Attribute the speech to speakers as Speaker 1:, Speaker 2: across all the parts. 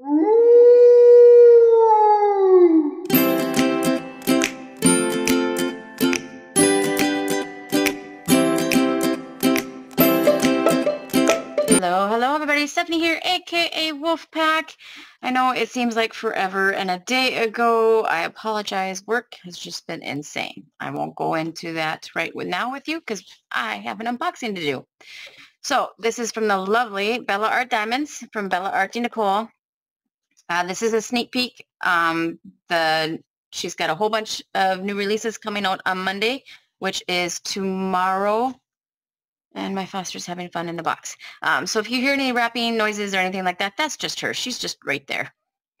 Speaker 1: Hello, hello everybody, Stephanie here, aka Wolfpack. I know it seems like forever and a day ago. I apologize, work has just been insane. I won't go into that right now with you because I have an unboxing to do. So this is from the lovely Bella Art Diamonds from Bella Art Nicole. Uh, this is a sneak peek. Um, the She's got a whole bunch of new releases coming out on Monday, which is tomorrow and my foster's having fun in the box. Um, so if you hear any rapping noises or anything like that, that's just her. She's just right there.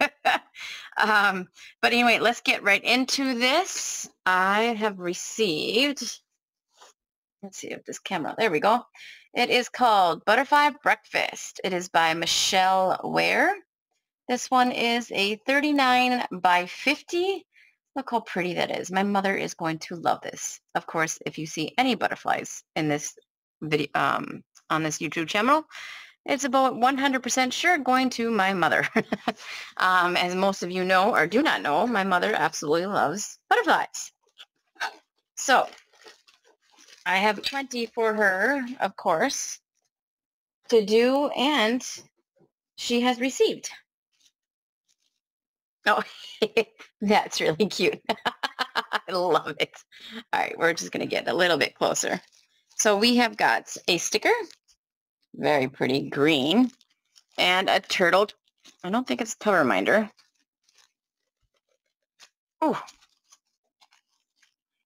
Speaker 1: um, but anyway, let's get right into this. I have received, let's see if this camera, there we go. It is called Butterfly Breakfast. It is by Michelle Ware. This one is a 39 by 50. Look how pretty that is. My mother is going to love this. Of course, if you see any butterflies in this video um, on this YouTube channel. It's about 100% sure going to my mother. um, as most of you know or do not know, my mother absolutely loves butterflies. So I have plenty for her, of course, to do, and she has received. Oh, that's really cute. I love it. All right, we're just going to get a little bit closer. So we have got a sticker, very pretty green, and a turtle. I don't think it's a reminder. Oh,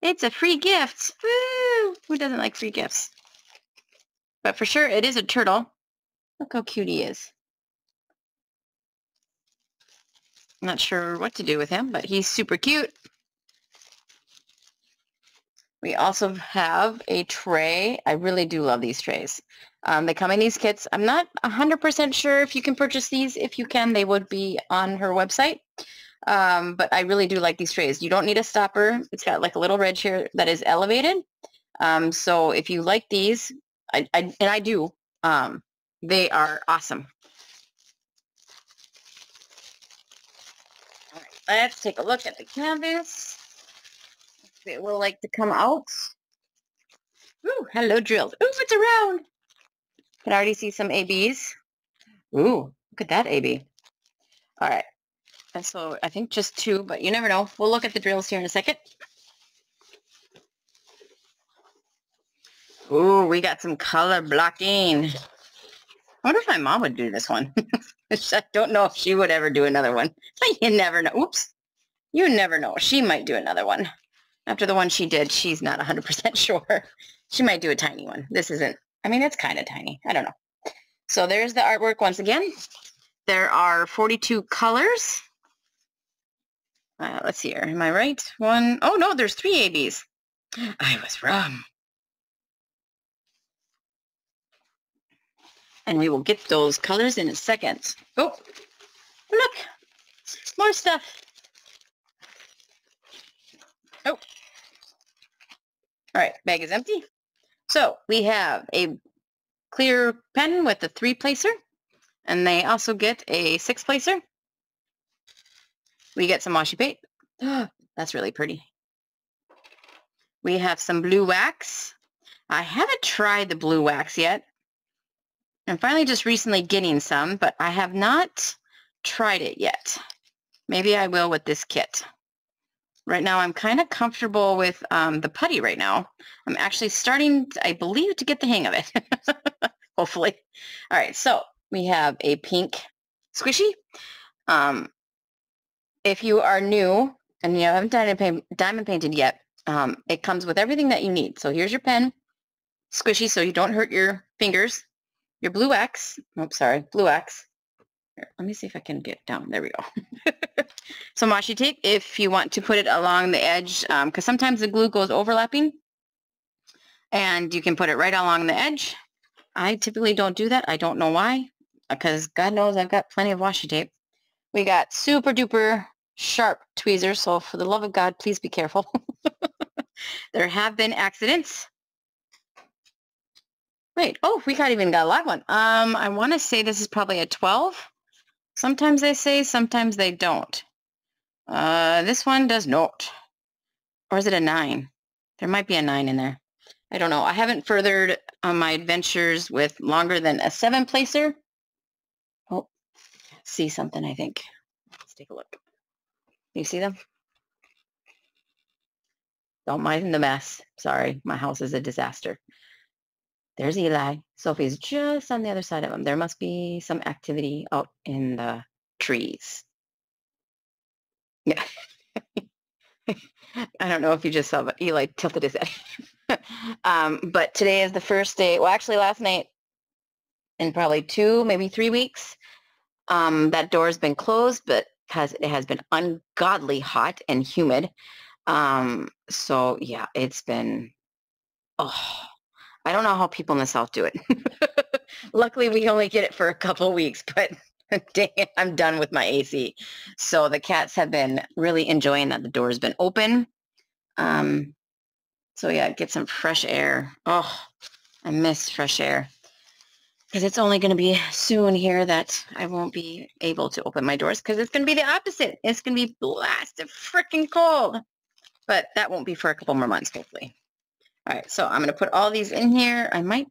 Speaker 1: it's a free gift. Woo! Who doesn't like free gifts? But for sure, it is a turtle. Look how cute he is. I'm not sure what to do with him, but he's super cute. We also have a tray. I really do love these trays. Um, they come in these kits. I'm not 100% sure if you can purchase these. If you can, they would be on her website. Um, but I really do like these trays. You don't need a stopper. It's got like a little ridge here that is elevated. Um, so if you like these, I, I, and I do, um, they are awesome. All right, let's take a look at the canvas it will like to come out. Ooh, hello drilled. Ooh, it's around. Can already see some ABs. Ooh, look at that AB. All right. And so I think just two, but you never know. We'll look at the drills here in a second. Ooh, we got some color blocking. I wonder if my mom would do this one. I don't know if she would ever do another one. You never know. Oops. You never know. She might do another one. After the one she did, she's not 100% sure. She might do a tiny one. This isn't, I mean, it's kind of tiny. I don't know. So there's the artwork once again. There are 42 colors. Uh, let's see here. Am I right? One, oh no, there's three ABs. I was wrong. And we will get those colors in a second. Oh, look, more stuff. Oh, all right, bag is empty. So we have a clear pen with a three placer, and they also get a six placer. We get some washi paint. Ah, that's really pretty. We have some blue wax. I haven't tried the blue wax yet. I'm finally just recently getting some, but I have not tried it yet. Maybe I will with this kit. Right now, I'm kind of comfortable with um, the putty right now. I'm actually starting, I believe, to get the hang of it. Hopefully. All right, so we have a pink squishy. Um, if you are new and you haven't diamond, diamond painted yet, um, it comes with everything that you need. So here's your pen, squishy so you don't hurt your fingers, your blue wax, oops, sorry, blue wax, here, let me see if I can get down. There we go. Some washi tape if you want to put it along the edge because um, sometimes the glue goes overlapping and you can put it right along the edge. I typically don't do that. I don't know why because God knows I've got plenty of washi tape. We got super duper sharp tweezers so for the love of God please be careful. there have been accidents. Wait, oh, we got even got a live one. Um, I want to say this is probably a 12. Sometimes they say, sometimes they don't. Uh, this one does not. Or is it a nine? There might be a nine in there. I don't know. I haven't furthered on my adventures with longer than a seven placer. Oh, see something, I think. Let's take a look. You see them? Don't mind the mess. Sorry, my house is a disaster. There's Eli. Sophie's just on the other side of him. There must be some activity out in the trees. Yeah. I don't know if you just saw, but Eli tilted his head. um, but today is the first day. Well, actually, last night, in probably two, maybe three weeks, um, that door has been closed, but because it has been ungodly hot and humid. Um, so yeah, it's been. Oh, I don't know how people in the South do it. Luckily, we only get it for a couple weeks, but dang it, I'm done with my AC. So the cats have been really enjoying that the door's been open. Um, so yeah, get some fresh air. Oh, I miss fresh air. Because it's only going to be soon here that I won't be able to open my doors because it's going to be the opposite. It's going to be blasted freaking cold. But that won't be for a couple more months, hopefully. All right, so I'm going to put all these in here. I might,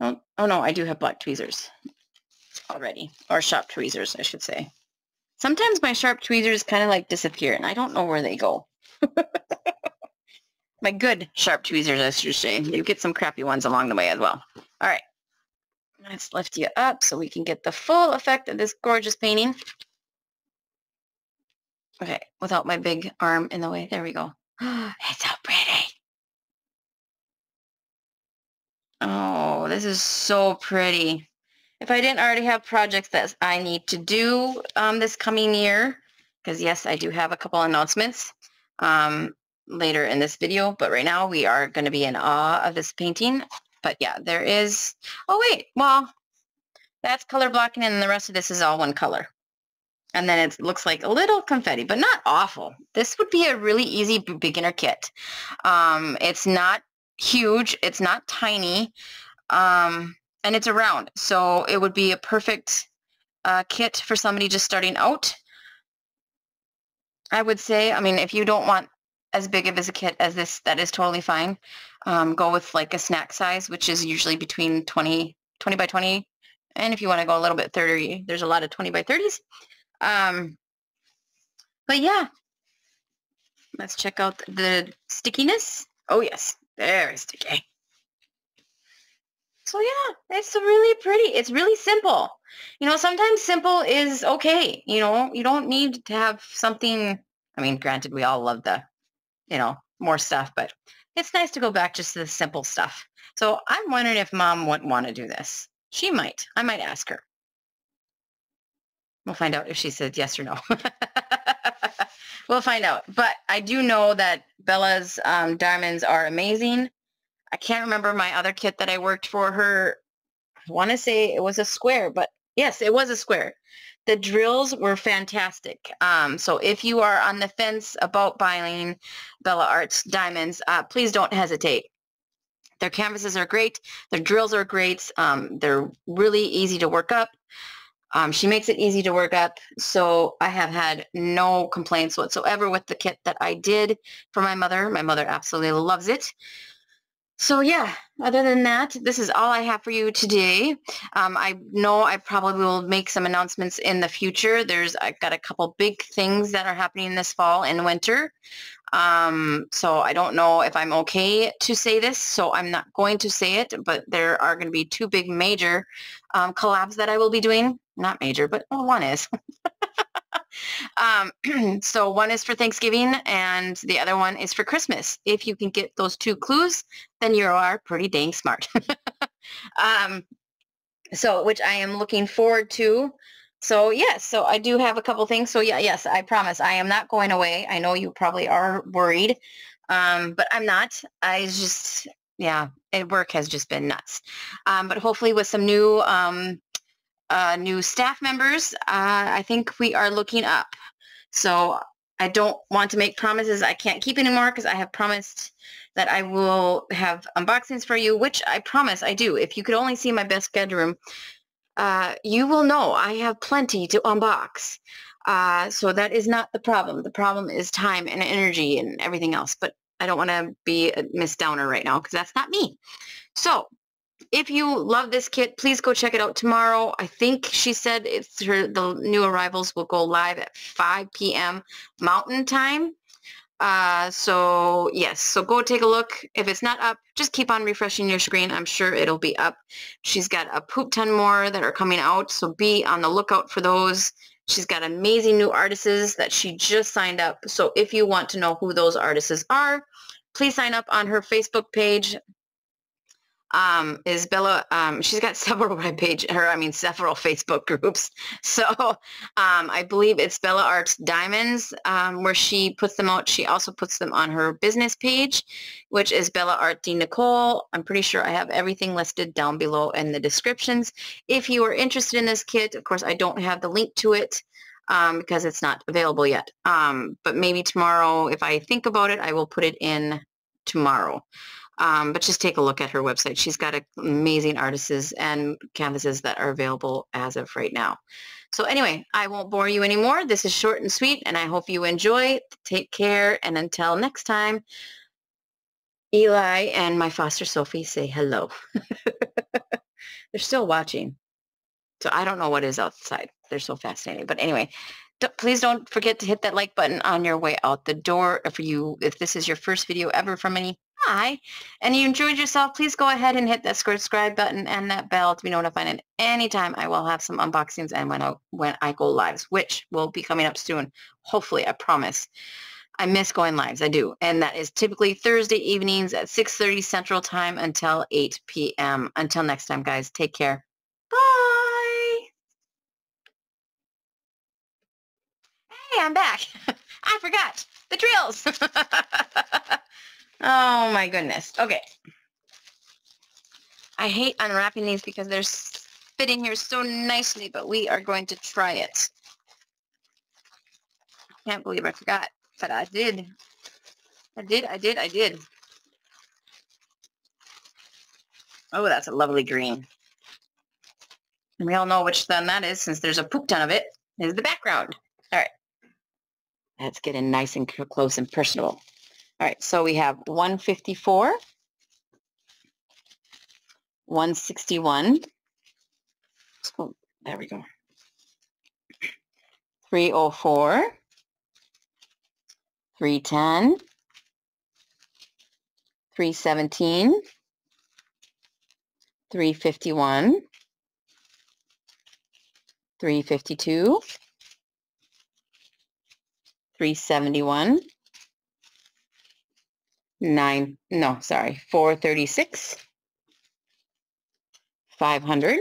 Speaker 1: oh, oh no, I do have black tweezers already, or sharp tweezers, I should say. Sometimes my sharp tweezers kind of like disappear, and I don't know where they go. my good sharp tweezers, I should say. You get some crappy ones along the way as well. All right, let's lift you up so we can get the full effect of this gorgeous painting. Okay, without my big arm in the way. There we go. it's so pretty. Oh, this is so pretty if I didn't already have projects that I need to do um, this coming year, because yes, I do have a couple announcements um, later in this video, but right now we are going to be in awe of this painting. But yeah, there is, oh wait, well, that's color blocking and the rest of this is all one color. And then it looks like a little confetti, but not awful. This would be a really easy beginner kit. Um, it's not huge. It's not tiny. Um, and it's around. So it would be a perfect uh, kit for somebody just starting out. I would say, I mean, if you don't want as big of as a kit as this, that is totally fine. Um, go with like a snack size, which is usually between 20, 20 by 20. And if you want to go a little bit 30, there's a lot of 20 by 30s. Um, but yeah, let's check out the stickiness. Oh yes, very sticky. So yeah, it's really pretty. It's really simple. You know, sometimes simple is okay. You know, you don't need to have something. I mean, granted, we all love the, you know, more stuff, but it's nice to go back just to the simple stuff. So I'm wondering if mom wouldn't want to do this. She might. I might ask her. We'll find out if she says yes or no. we'll find out. But I do know that Bella's um, diamonds are amazing. I can't remember my other kit that I worked for her. I want to say it was a square, but yes, it was a square. The drills were fantastic. Um, so if you are on the fence about buying Bella Arts diamonds, uh, please don't hesitate. Their canvases are great. Their drills are great. Um, they're really easy to work up. Um, she makes it easy to work up. So I have had no complaints whatsoever with the kit that I did for my mother. My mother absolutely loves it. So yeah, other than that, this is all I have for you today. Um, I know I probably will make some announcements in the future. There's I've got a couple big things that are happening this fall and winter. Um, so I don't know if I'm okay to say this, so I'm not going to say it, but there are going to be two big major um, collabs that I will be doing. Not major, but well, one is. Um, so one is for Thanksgiving and the other one is for Christmas. If you can get those two clues, then you are pretty dang smart. um, so which I am looking forward to. So yes, so I do have a couple things. So yeah, yes, I promise I am not going away. I know you probably are worried, um, but I'm not. I just, yeah, work has just been nuts. Um, but hopefully with some new um, uh, new staff members, uh, I think we are looking up. So I don't want to make promises I can't keep anymore because I have promised that I will have unboxings for you, which I promise I do. If you could only see my best bedroom, uh, you will know I have plenty to unbox. Uh, so that is not the problem. The problem is time and energy and everything else. But I don't want to be a Miss Downer right now because that's not me. So if you love this kit, please go check it out tomorrow. I think she said it's her the new arrivals will go live at 5 p.m. Mountain Time. Uh, so yes, so go take a look. If it's not up, just keep on refreshing your screen. I'm sure it'll be up. She's got a poop ton more that are coming out, so be on the lookout for those. She's got amazing new artists that she just signed up. So if you want to know who those artists are, please sign up on her Facebook page um, is Bella, um, she's got several web page, her, I mean, several Facebook groups. So um, I believe it's Bella Arts Diamonds um, where she puts them out. She also puts them on her business page, which is Bella Art D. Nicole. I'm pretty sure I have everything listed down below in the descriptions. If you are interested in this kit, of course, I don't have the link to it. Um, because it's not available yet. Um, but maybe tomorrow, if I think about it, I will put it in tomorrow. Um, but just take a look at her website. She's got amazing artists and canvases that are available as of right now. So anyway, I won't bore you anymore. This is short and sweet, and I hope you enjoy. Take care, and until next time, Eli and my foster Sophie say hello. They're still watching. So I don't know what is outside. They're so fascinating. But anyway, please don't forget to hit that like button on your way out the door. For you, if this is your first video ever from me, hi, and you enjoyed yourself, please go ahead and hit that subscribe button and that bell to be notified at any time I will have some unboxings and when I, when I go lives, which will be coming up soon. Hopefully, I promise. I miss going lives. I do. And that is typically Thursday evenings at 6.30 Central Time until 8 p.m. Until next time, guys, take care. Bye. Hey, I'm back. I forgot the drills. Oh my goodness. Okay. I hate unwrapping these because they're fitting here so nicely, but we are going to try it. I Can't believe I forgot, but I did. I did, I did, I did. Oh, that's a lovely green. And we all know which sun that is since there's a poop ton of it. Is the background. All right. Let's get in nice and close and personable. All right, so we have 154, 161. Oh, there we go. 304, 310, 317, 351, 352, 371, nine, no, sorry, 436, 500,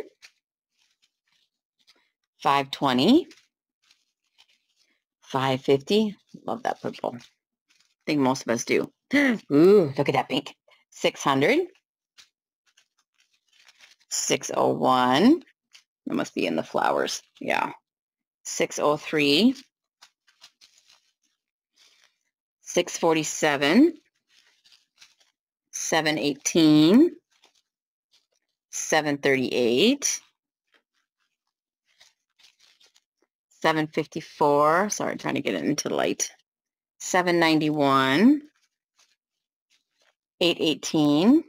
Speaker 1: 520, 550. Love that purple. I think most of us do. Ooh, look at that pink. 600, 601. It must be in the flowers. Yeah. 603, 647, 718, 738, 754, sorry, trying to get it into light, 791, 818,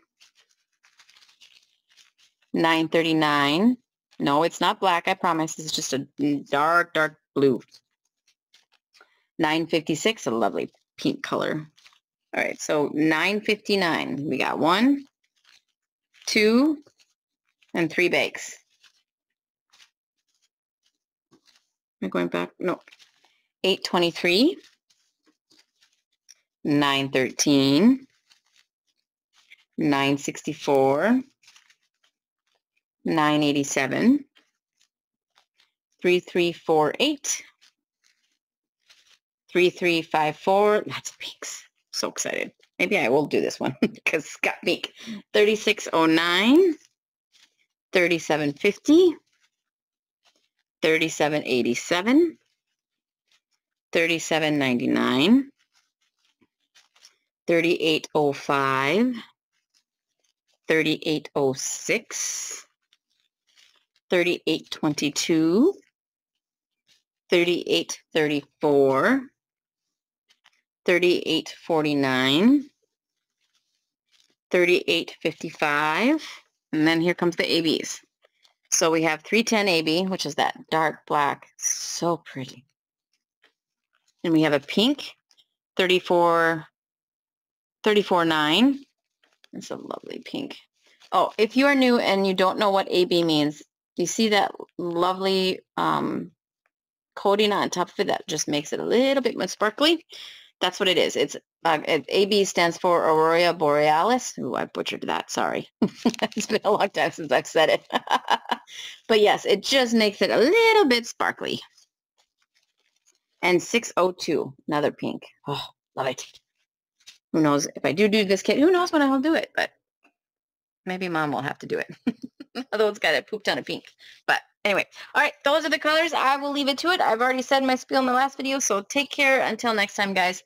Speaker 1: 939, no, it's not black, I promise, it's just a dark, dark blue. 956, a lovely pink color. All right, so 9.59. We got one, two, and three bags. Am I going back? No. 823, 913, 964, 987, 3348, 3354, lots of pinks so excited. Maybe I will do this one because Scott Meek. 3609, 3750, 3787, 3799, 3805, 3806, 3822, 3834, 3849, 3855, and then here comes the ABs. So we have 310 AB, which is that dark black, so pretty. And we have a pink, 34, 34.9. It's a lovely pink. Oh, if you are new and you don't know what AB means, you see that lovely um, coating on top of it that just makes it a little bit more sparkly. That's what it is. It's uh, AB stands for Aurora Borealis. Ooh, I butchered that. Sorry. it's been a long time since I've said it. but yes, it just makes it a little bit sparkly. And 602, another pink. Oh, love it. Who knows if I do do this kit, who knows when I'll do it, but maybe mom will have to do it. Although it's got a poop ton of pink. But anyway, all right, those are the colors. I will leave it to it. I've already said my spiel in the last video, so take care. Until next time, guys.